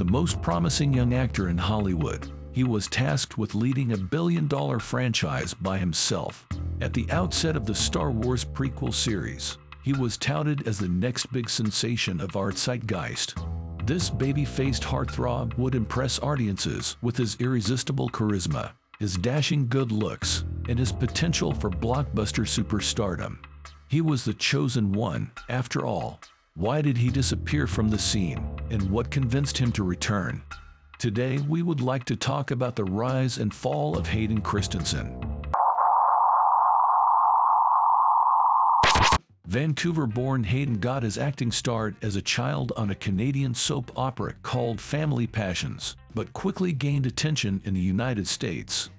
the most promising young actor in Hollywood. He was tasked with leading a billion-dollar franchise by himself. At the outset of the Star Wars prequel series, he was touted as the next big sensation of our zeitgeist. This baby-faced heartthrob would impress audiences with his irresistible charisma, his dashing good looks, and his potential for blockbuster superstardom. He was the chosen one, after all. Why did he disappear from the scene, and what convinced him to return? Today, we would like to talk about the rise and fall of Hayden Christensen. Vancouver-born Hayden got his acting start as a child on a Canadian soap opera called Family Passions, but quickly gained attention in the United States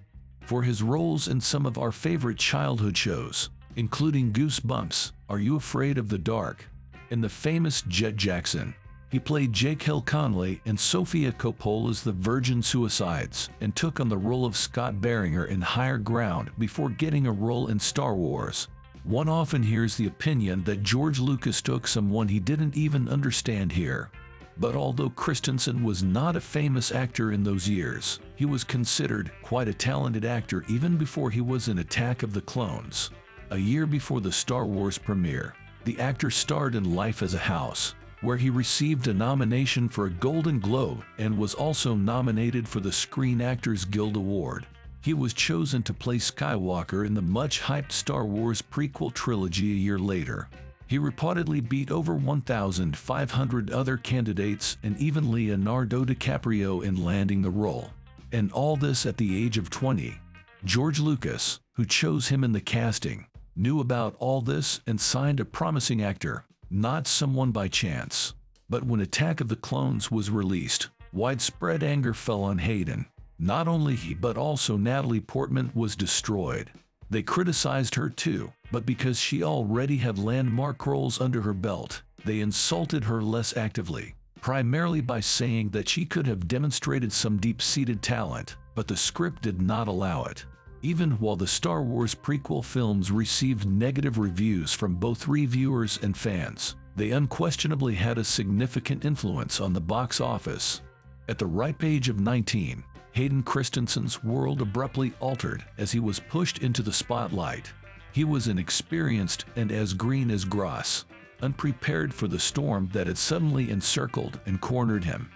for his roles in some of our favorite childhood shows, including Goosebumps, Are You Afraid of the Dark, and the famous Jett Jackson. He played Jake Hill Conley in Sofia Coppola's The Virgin Suicides and took on the role of Scott Barringer in Higher Ground before getting a role in Star Wars. One often hears the opinion that George Lucas took someone he didn't even understand here. But although Christensen was not a famous actor in those years, he was considered quite a talented actor even before he was in Attack of the Clones. A year before the Star Wars premiere, the actor starred in Life as a House, where he received a nomination for a Golden Globe and was also nominated for the Screen Actors Guild Award. He was chosen to play Skywalker in the much-hyped Star Wars prequel trilogy a year later. He reportedly beat over 1,500 other candidates and even Leonardo DiCaprio in landing the role. And all this at the age of 20. George Lucas, who chose him in the casting, knew about all this and signed a promising actor, not someone by chance. But when Attack of the Clones was released, widespread anger fell on Hayden. Not only he but also Natalie Portman was destroyed. They criticized her too, but because she already had landmark roles under her belt, they insulted her less actively, primarily by saying that she could have demonstrated some deep-seated talent, but the script did not allow it. Even while the Star Wars prequel films received negative reviews from both reviewers and fans, they unquestionably had a significant influence on the box office. At the ripe age of 19, Hayden Christensen's world abruptly altered as he was pushed into the spotlight. He was inexperienced and as green as grass, unprepared for the storm that had suddenly encircled and cornered him.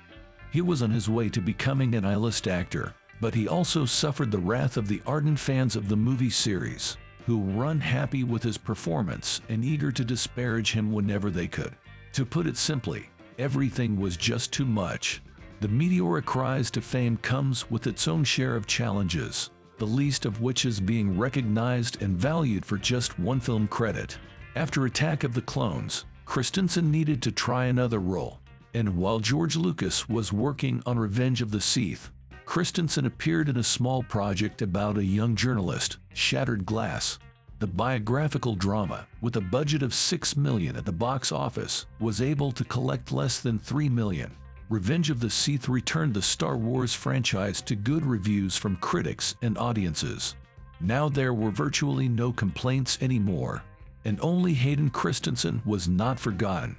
He was on his way to becoming an A-list actor, but he also suffered the wrath of the ardent fans of the movie series, who were unhappy with his performance and eager to disparage him whenever they could. To put it simply, everything was just too much. The meteoric rise to fame comes with its own share of challenges, the least of which is being recognized and valued for just one film credit. After Attack of the Clones, Christensen needed to try another role, and while George Lucas was working on Revenge of the Sith, Christensen appeared in a small project about a young journalist, Shattered Glass. The biographical drama, with a budget of 6 million at the box office, was able to collect less than 3 million. Revenge of the Sith returned the Star Wars franchise to good reviews from critics and audiences. Now there were virtually no complaints anymore, and only Hayden Christensen was not forgotten.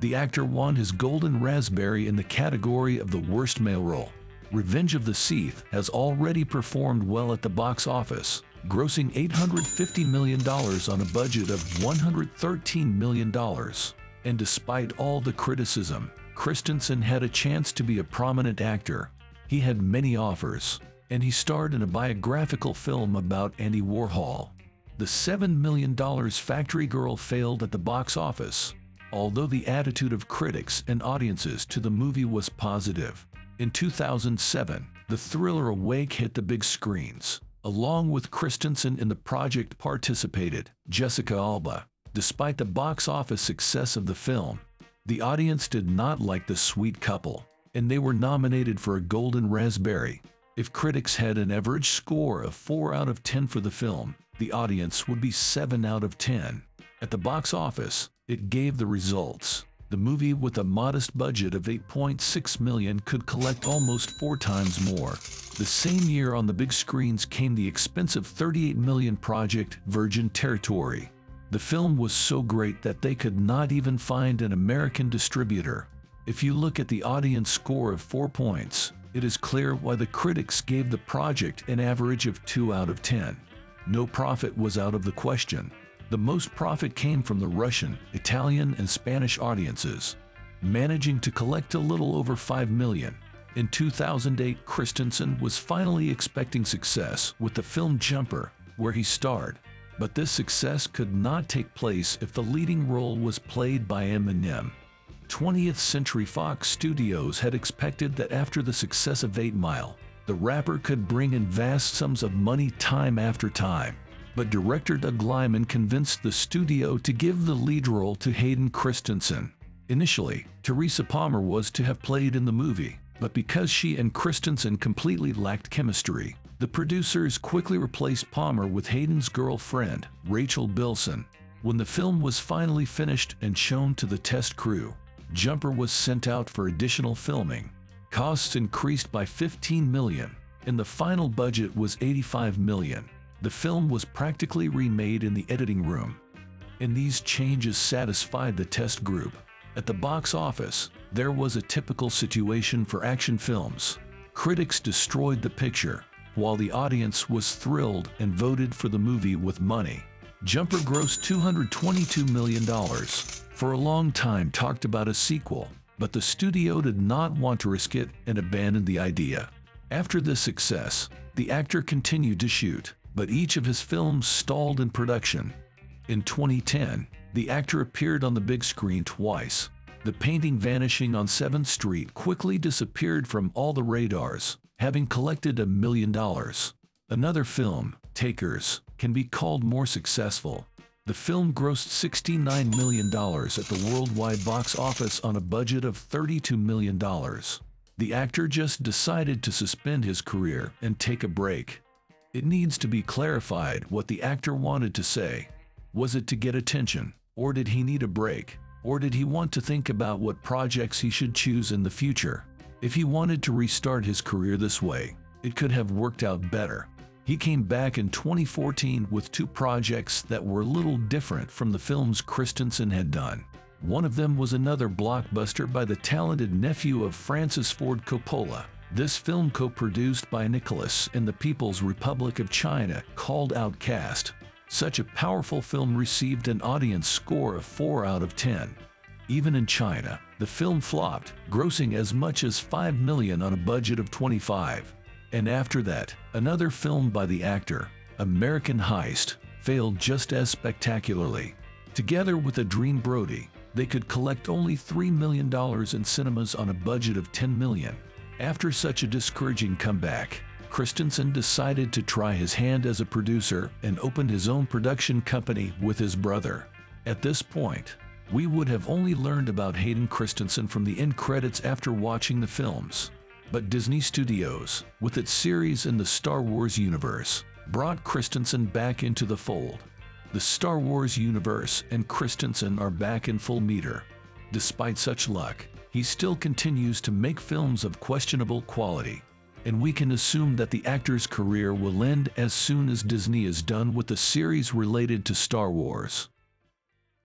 The actor won his Golden Raspberry in the category of the worst male role. Revenge of the Sith has already performed well at the box office, grossing $850 million on a budget of $113 million. And despite all the criticism, Christensen had a chance to be a prominent actor. He had many offers, and he starred in a biographical film about Andy Warhol. The $7 million Factory Girl failed at the box office, although the attitude of critics and audiences to the movie was positive. In 2007, the thriller Awake hit the big screens. Along with Christensen in the project participated Jessica Alba. Despite the box office success of the film, the audience did not like the sweet couple, and they were nominated for a Golden Raspberry. If critics had an average score of 4 out of 10 for the film, the audience would be 7 out of 10. At the box office, it gave the results. The movie with a modest budget of 8.6 million could collect almost four times more. The same year on the big screens came the expensive 38 million project Virgin Territory. The film was so great that they could not even find an American distributor. If you look at the audience score of 4 points, it is clear why the critics gave the project an average of 2 out of 10. No profit was out of the question. The most profit came from the Russian, Italian, and Spanish audiences, managing to collect a little over 5 million. In 2008, Christensen was finally expecting success with the film Jumper, where he starred. But this success could not take place if the leading role was played by Eminem. 20th Century Fox Studios had expected that after the success of 8 Mile, the rapper could bring in vast sums of money time after time. But director Doug Liman convinced the studio to give the lead role to Hayden Christensen. Initially, Teresa Palmer was to have played in the movie, but because she and Christensen completely lacked chemistry, the producers quickly replaced Palmer with Hayden's girlfriend, Rachel Bilson. When the film was finally finished and shown to the test crew, Jumper was sent out for additional filming. Costs increased by 15 million, and the final budget was 85 million. The film was practically remade in the editing room, and these changes satisfied the test group. At the box office, there was a typical situation for action films. Critics destroyed the picture, while the audience was thrilled and voted for the movie with money. Jumper grossed $222 million. For a long time talked about a sequel, but the studio did not want to risk it and abandoned the idea. After this success, the actor continued to shoot, but each of his films stalled in production. In 2010, the actor appeared on the big screen twice. The painting vanishing on 7th Street quickly disappeared from all the radars, having collected a million dollars. Another film, Takers, can be called more successful, the film grossed $69 million at the worldwide box office on a budget of $32 million. The actor just decided to suspend his career and take a break. It needs to be clarified what the actor wanted to say. Was it to get attention, or did he need a break, or did he want to think about what projects he should choose in the future? If he wanted to restart his career this way, it could have worked out better. He came back in 2014 with two projects that were a little different from the films Christensen had done. One of them was another blockbuster by the talented nephew of Francis Ford Coppola. This film co-produced by Nicolas in the People's Republic of China called Outcast. Such a powerful film received an audience score of 4 out of 10. Even in China, the film flopped, grossing as much as 5 million on a budget of 25. And after that, another film by the actor, American Heist, failed just as spectacularly. Together with Adrien Brody, they could collect only $3 million in cinemas on a budget of $10 million. After such a discouraging comeback, Christensen decided to try his hand as a producer and opened his own production company with his brother. At this point, we would have only learned about Hayden Christensen from the end credits after watching the films. But Disney Studios, with its series in the Star Wars universe, brought Christensen back into the fold. The Star Wars universe and Christensen are back in full meter. Despite such luck, he still continues to make films of questionable quality, and we can assume that the actor's career will end as soon as Disney is done with the series related to Star Wars.